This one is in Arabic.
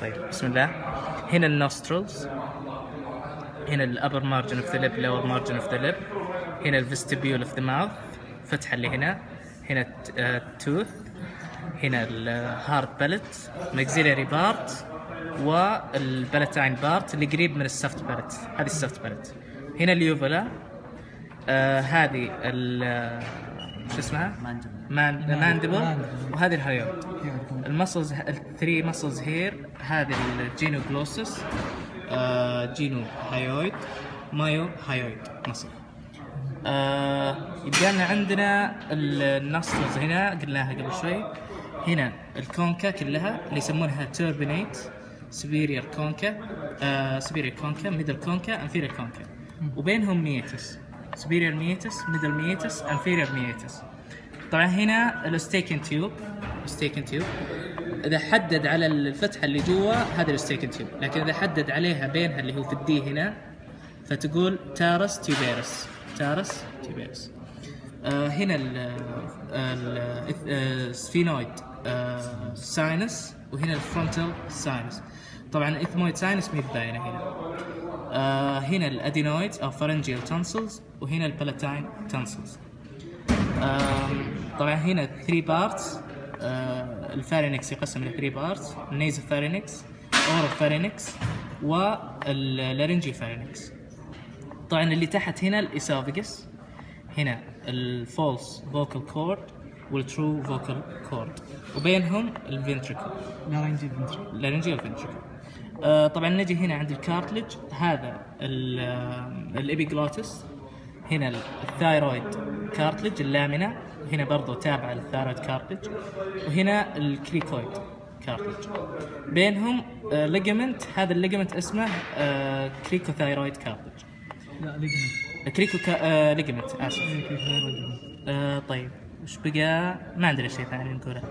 طيب بسم الله. هنا ال nostrils هنا ال upper margin of the lip lower margin of the lip هنا ال vestibule of the mouth فتحة اللي هنا. هنا ال tooth هنا ال hard palate maxillary part وال palatine part اللي قريب من ال soft palate هذه ال soft palate هنا ال uvula آه هذه ال شو اسمها؟ man mandible وهذه ال hyoid ال muscles ال three muscles here هذه ال genioglossus آه geniohyoid mylohyoid muscle آه يبقى لنا عندنا ال nostrils هنا قلناها قبل شوي. هنا ال concha كلها اللي يسمونها turbinate superior concha آه superior concha middle concha inferior concha وبينهم meatus superior meatus middle meatus inferior meatus طبعا هنا ال Eustachian tube Eustachian tube إذا حدد على الفتحة اللي جوا هذا ال Eustachian tube لكن إذا حدد عليها بينها اللي هو في الدي هنا فتقول torus tubarius torus tubarius آه هنا ال sphenoid آه sinus وهنا ال frontal sinus طبعا ال ethmoid sinus مي باينه هنا. آه هنا ال adenoid أو pharyngeal tonsils وهنا ال palatine tonsils طبعا هنا 3 parts ال pharynx يقسم إلى 3 parts ال nasopharynx oral pharynx وال laryngopharynx طبعا اللي تحت هنا ال esophagus هنا ال false vocal cord وال true vocal cord وبينهم ال ventricle laryngeal ventri laryngeal وال ventricle آه طبعا نجي هنا عند ال cartilage هذا ال epiglottis هنا ال thyroid cartilage ال lamina. هنا برضو تابعة لل thyroid cartilage وهنا ال cricoid cartilage بينهم آه ligament هذا ال ligament اسمه آه cricothyroid cartilage لا ligament crico ca... آه ligament آسف. إيه،. آه طيب. وش بقى؟ ما عندنا شيء ثاني نقوله.